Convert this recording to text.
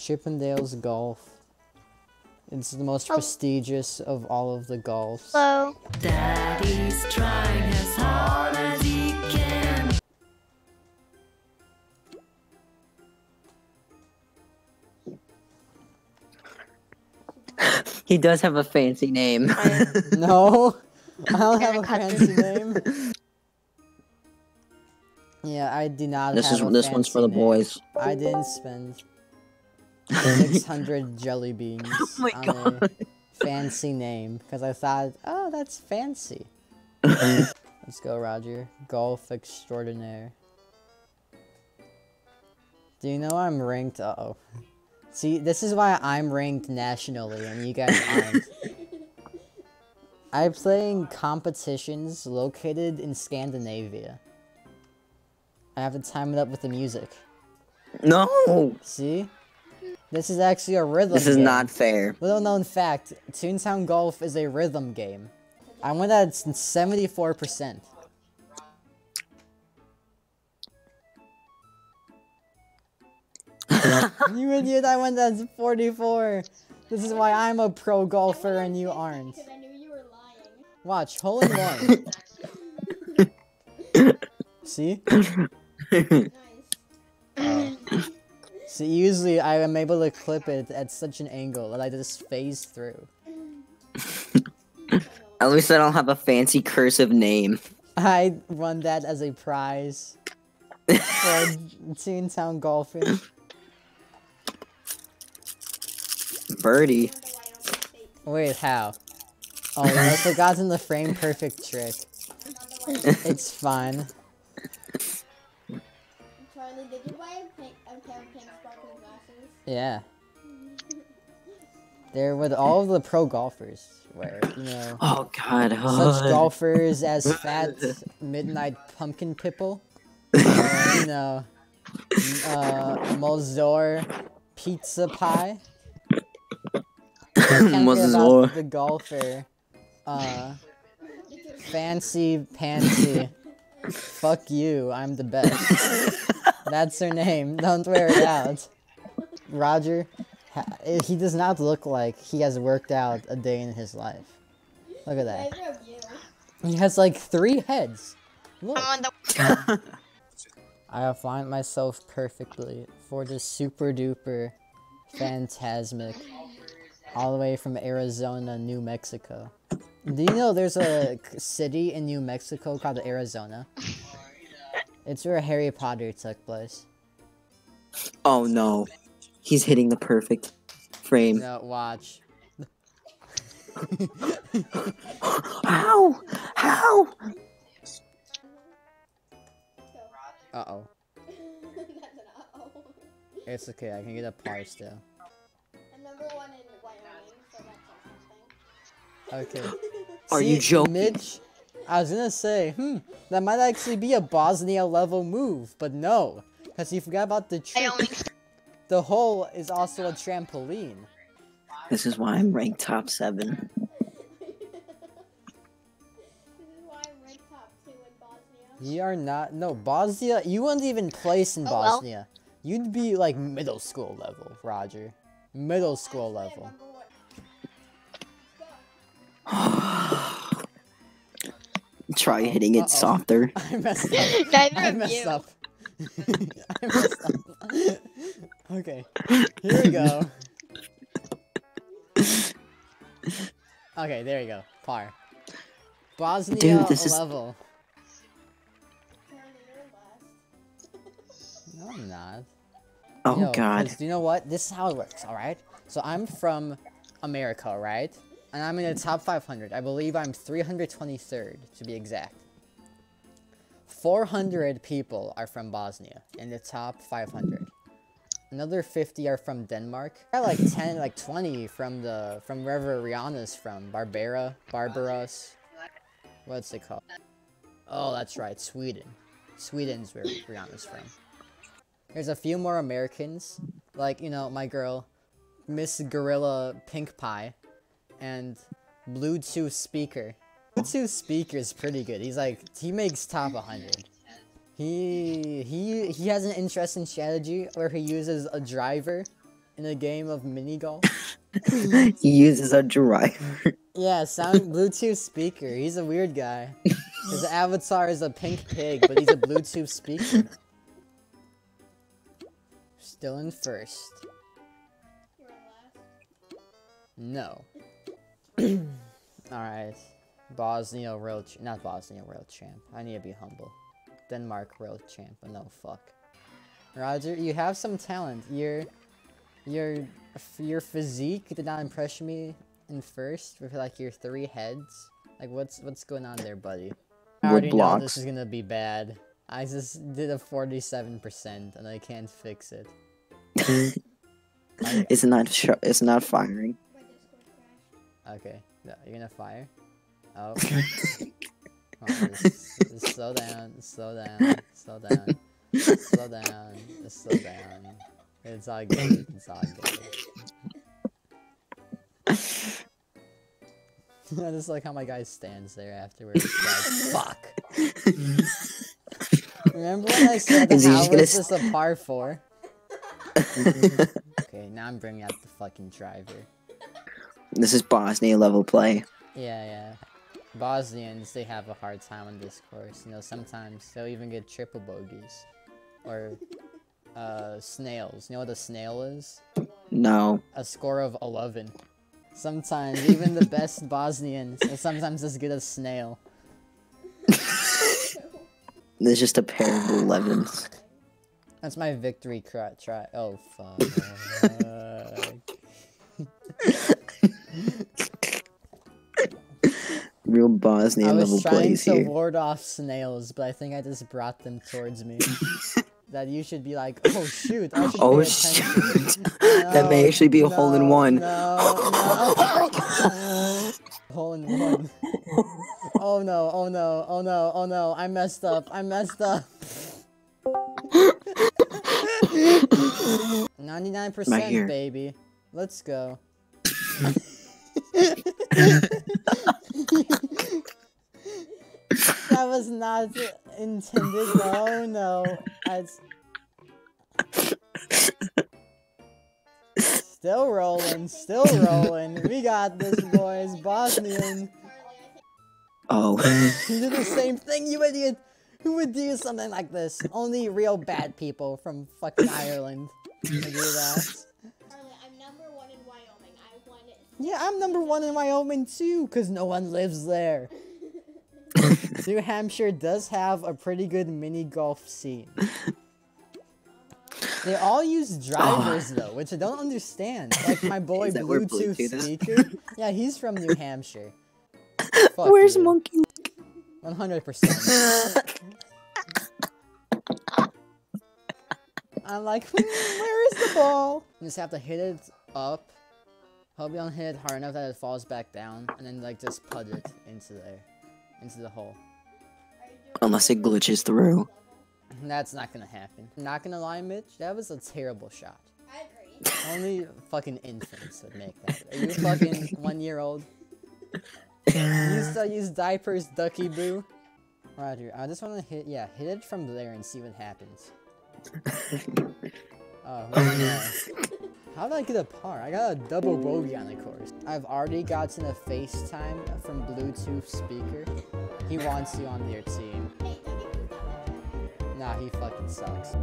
Chip 'n Dale's Golf. It's the most Oh. prestigious of all of the golfs. Hello. Daddy's trying as hard as he can. He does have a fancy name. No, I don't have a fancy name. Yeah, I do not this have is a this one's for the fancy name. boys. I didn't spend 600 jelly beans Oh my on God. a fancy name because I thought, oh, that's fancy. Let's go, Roger. Golf extraordinaire. Do you know I'm ranked? Uh oh. See, this is why I'm ranked nationally and you guys aren't. I play in competitions located in Scandinavia. I have to time it up with the music. no, See? This is actually a rhythm this is game. not fair. Little known fact, Toontown Golf is a rhythm game. I went at 74%. you idiot, I went at 44. This is why I'm a pro golfer and you aren't. I knew you were lying. Watch, hole in one. See? Nice. Uh, See, usually I am able to clip it at such an angle that I just phase through. At least I don't have a fancy cursive name. I won that as a prize for Toontown golfing. Birdie. Wait, how? Oh, I forgotten the frame perfect trick. It's fine. Yeah. They're with all of the pro golfers, where, you know, Oh God. such oh. golfers as Fat Midnight Pumpkin Pipple, uh, you know, uh, Mozor Pizza Pie. I can't forget Mazor. about the golfer, uh, Fancy Pansy. Fuck you, I'm the best. That's her name. Don't wear it out. Roger, he does not look like he has worked out a day in his life. Look at that. Neither of you. He has like three heads. Look. I'm on the I have found myself perfectly for the super duper phantasmic all the way from Arizona, New Mexico. Do you know there's a city in New Mexico called Arizona? It's where Harry Potter took place. Oh no. He's hitting the perfect frame. No, watch. How? How? Uh oh. That's an uh-oh. It's okay, I can get a par still. I'm number one in Wyoming, so that's something. Okay. Are you joking? Mitch, I was gonna say, hmm, that might actually be a Bosnia level move, but no, because you forgot about the trick. Wyoming. The hole is also a trampoline. This is why I'm ranked top seven. This is why I'm ranked top two in Bosnia. You are not. No, Bosnia. You wouldn't even place in Oh, well. Bosnia. You'd be like middle school level, Roger. Middle school I'm level. number. Try hitting it Uh-oh. softer. I messed up. Neither I messed you. up. I messed up. okay, here we go. Okay, there you go. Par. Bosnia Dude, this is- level. Charlie. No, I'm not. Oh Yo, God. 'cause you know what? This is how it works, alright? So I'm from America, right? And I'm in the top 500. I believe I'm 323rd, to be exact. 400 people are from Bosnia in the top 500. Another 50 are from Denmark. Got like 10, like 20 from the from wherever Rihanna's from. Barbara, Barbaros. What's it called? Oh, that's right, Sweden. Sweden's where Rihanna's from. There's a few more Americans, like, you know, my girl, Miss Gorilla Pink Pie, and Bluetooth Speaker. Bluetooth Speaker is pretty good. He's like, he makes top 100. He, he, he has an interesting strategy where he uses a driver in a game of mini golf. he uses a driver. Yeah, sound Bluetooth speaker. He's a weird guy. His avatar is a pink pig, but he's a Bluetooth speaker. Still in first. No. Alright. Bosnia world ch- not Bosnia world champ. I need to be humble. Denmark world champ, but no fuck. Roger, you have some talent. Your your your physique did not impress me in first with like your three heads. Like what's what's going on there, buddy? I Wood already know blocks. this is gonna be bad. I just did a 47% and I can't fix it. it's not. Sh- it's not firing. My Discord crashed. Okay, no, you're gonna fire? Oh. Hold on, just- just slow down, slow down, slow down, slow down, just slow down. It's all good, it's all good. I just like how my guy stands there afterwards. Like, fuck. Remember when I said Is he how just was this a par four? okay, now I'm bringing out the fucking driver. This is Bosnia level play. Yeah, yeah. Bosnians, they have a hard time on this course. You know, sometimes they'll even get triple bogeys. Or, uh, snails. You know what a snail is? No. A score of 11. Sometimes, even the best Bosnians are sometimes as good as snail. There's just a pair of 11s. That's my victory cry. Try. Oh, fuck. Real I Bosnian level was trying to ward off snails, but I think I just brought them towards me. that you should be like, oh shoot, I Oh shoot! that may actually be a hole in no, one. No, no. Oh hole in one. Oh no, oh no, oh no, oh no, I messed up, I messed up. 99% here. baby. Let's go. That was not intended. No, no. I... Still rolling, still rolling. We got this, boys. Bosnian. Oh. You did the same thing, you idiot. Who would do something like this? Only real bad people from fucking Ireland would do that. Charlie, I'm number one in Wyoming. I won it. Yeah, I'm number one in Wyoming too, because no one lives there. New Hampshire does have a pretty good mini golf scene. They all use drivers though, which I don't understand. Like my boy Is that where Bluetooth, Bluetooth speaker. Yeah, he's from New Hampshire. Fuck Where's you. Monkey? One hundred percent. I'm like, hmm, where is the ball? You just have to hit it up. Hope you don't hit it hard enough that it falls back down, and then like just put it into there, into the hole. Unless it glitches through. That's not gonna happen. Not gonna lie, Mitch. That was a terrible shot. I agree. Only fucking infants would make that. Are you fucking one year old? You still use diapers, ducky boo? Roger, I just wanna hit, yeah, hit it from there and see what happens. Oh, no. How did I get a par? I got a double bogey on the course. I've already gotten a FaceTime from Bluetooth speaker. He wants you on their team. Nah, he fucking sucks.